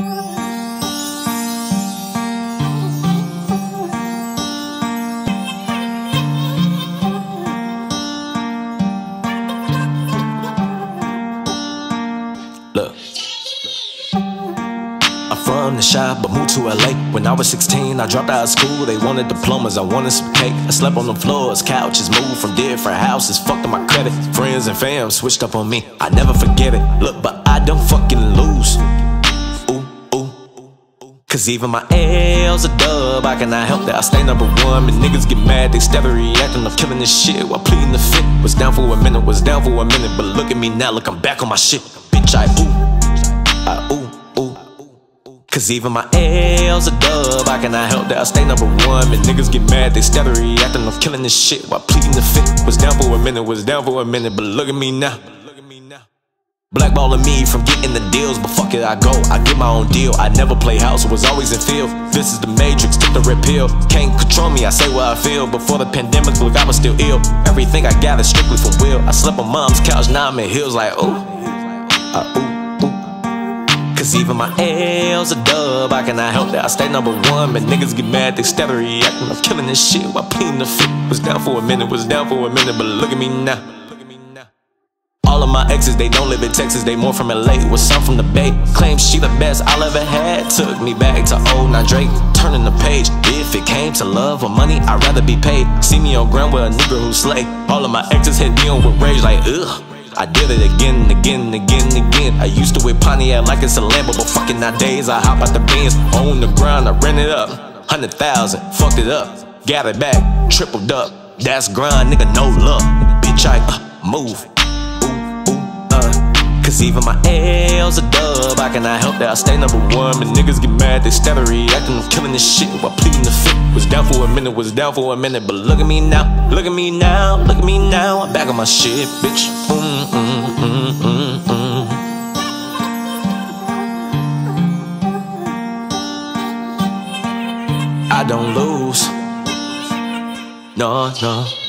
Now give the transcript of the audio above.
Look. I'm from the shop, but moved to LA. When I was 16, I dropped out of school. They wanted diplomas, I wanted some cake. I slept on the floors, couches, moved from different houses. Fucked up my credit. Friends and fam switched up on me. I never forget it. Look, but I don't fucking. Cause even my L's a dub, I cannot help that I stay number one. But niggas get mad, they steady reacting. I'm killing this shit while pleading the fit. Was down for a minute, was down for a minute. But look at me now, look, I'm back on my shit. Bitch, I ooh, I ooh, ooh. Cause even my L's a dub, I cannot help that I stay number one. But niggas get mad, they steady reacting. I'm killing this shit while pleading the fit. Was down for a minute, was down for a minute. But look at me now. Blackballing me from getting the deals, but fuck it, I go. I get my own deal. I never play house, was always in field. This is the matrix, took the red pill. Can't control me, I say what I feel. Before the pandemic, look, I was still ill. Everything I gathered strictly from will. I slept on mom's couch, now I'm in hills like, ooh. Uh, ooh, ooh. Cause even my L's a dub, I cannot help that I stay number one. But niggas get mad, they steady reacting. I'm killing this shit while pleading the fit. Was down for a minute, was down for a minute, but look at me now. Of my exes, they don't live in Texas, they more from LA, with some from the Bay. Claim she the best I'll ever had. Took me back to old Drake, turning the page. If it came to love or money, I'd rather be paid. See me on ground with a nigga who slay. All of my exes hit me on with rage, like ugh. I did it again and again and again and again. I used to whip Pontiac like it's a Lambo, but fucking nowadays I hop out the Benz on the ground, I rent it up. Hundred thousand, fucked it up, gathered back, tripled up. That's grind, nigga, no luck. Bitch, I uh, move. Even my L's a dub, I cannot help that I stay number one. But niggas get mad, they steady reacting. I'm killing this shit while pleading the fit. Was down for a minute, was down for a minute. But look at me now, look at me now, look at me now. I'm back on my shit, bitch. Mm, mm, mm, mm, mm. I don't lose. No, no.